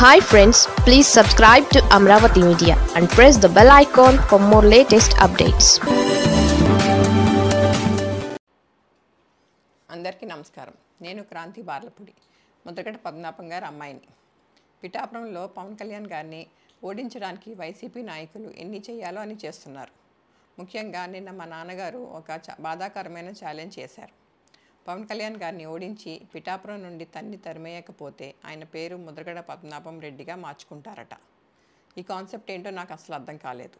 Hi friends please subscribe to Amaravati media and press the bell icon for more latest updates అందరికీ నమస్కారం. నేను క్రాంతి బార్లపూడి ముద్రగడ పద్మనాభం గారు అమ్మాయిని. పిఠాపురంలో పవన్ కళ్యాణ్ గారిని ఓడించడానికి వైసీపీ నాయకులు ఎన్ని చేయాలో అని చేస్తున్నారు. ముఖ్యంగా నిన్న మా నాన్నగారు ఒక బాధాకరమైన ఛాలెంజ్ చేశారు. పవన్ కళ్యాణ్ గారిని ఓడించి పిఠాపురం నుండి తన్ని తరిమేయకపోతే ఆయన పేరు ముద్రగడ పద్మనాభం రెడ్డిగా మార్చుకుంటారట. ఈ కాన్సెప్ట్ ఏంటో నాకు అసలు అర్థం కాలేదు.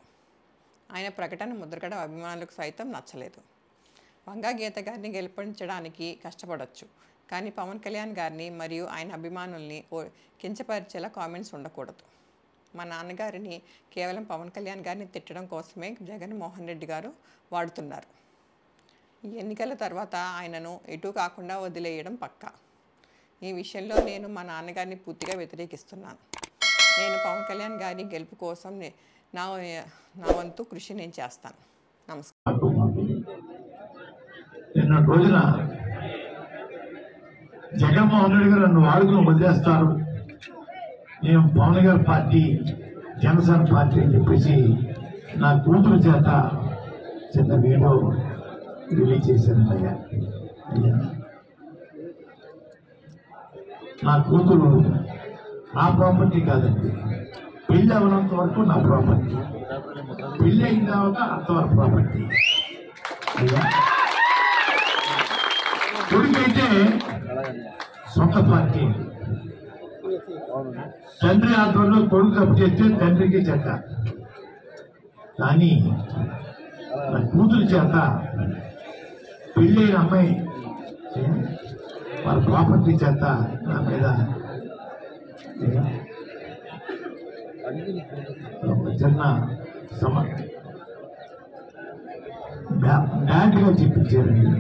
ఆయన ప్రకటన ముద్రగడ అభిమానులకు సైతం నచ్చలేదు. వంగా గీత గారిని గెలిపించడానికి కష్టపడవచ్చు కానీ పవన్ కళ్యాణ్ గారిని మరియు ఆయన అభిమానుల్ని ఓ కించపరిచేలా కామెంట్స్ ఉండకూడదు. మా నాన్నగారిని కేవలం పవన్ కళ్యాణ్ గారిని తిట్టడం కోసమే జగన్మోహన్ రెడ్డి గారు వాడుతున్నారు. ఈ ఎన్నికల తర్వాత ఆయనను ఎటు కాకుండా వదిలేయడం పక్కా. ఈ విషయంలో నేను మా నాన్నగారిని పూర్తిగా వ్యతిరేకిస్తున్నాను. నేను పవన్ కళ్యాణ్ గారి గెలుపు కోసం నా నా వంతు కృషి నేను చేస్తాను. నమస్కారం. నిన్న రోజున జగన్మోహన్ రెడ్డి గారు నన్ను వాడుకుని వదిలేస్తారు. నేను పవన్ గారి పార్టీ జనసేన పార్టీ అని చెప్పేసి నా కూతురు చేత చిన్న వీడియో రిలీజ్ చేశాను అయ్యా. అయ్యా నా కూతురు నా ప్రాపర్టీ కాదండి. పెళ్ళి అవ్వనంత వరకు నా ప్రాపర్టీ. పెళ్ళి అయిన తర్వాత అంతవరకు ప్రాపర్టీ. అయ్యా. కొడుకైతే సొంత పార్టీ. తండ్రి ఆధ్వర్యంలో కొడుకు తప్పు చేస్తే తండ్రికి చెడ్డ. కానీ నా కూతురు చేత పెళ్ళైన అమ్మాయి. వాళ్ళ ప్రాపర్టీ చేత నా మీద. ఒక చిన్న సమ బ్యా- బ్యాడ్గా చెప్పించారండి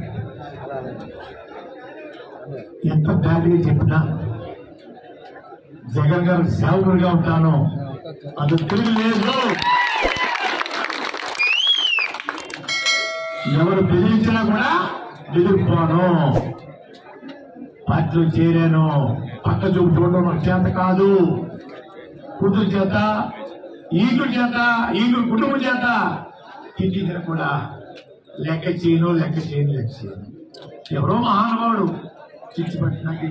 ఎంత బ్యాడ్గా చెప్పినా జగన్ గారు సేవకుడిగా ఉంటాను. అది తిరిగి లేదు. ఎవరు బెదిరించినా కూడా బెదిరిపోను పార్టీలో చేరాను. పక్క చూపు చూడడం నాకు చేత కాదు. కూతురు చేత ఈగుడు చేత ఈగుడు కుటుంబం చేత తిట్టించిన కూడా లెక్క చేయను లెక్క చేయను లెక్క చేయను. ఎవరో మహానుభావుడు చిచ్చి పట్టినకి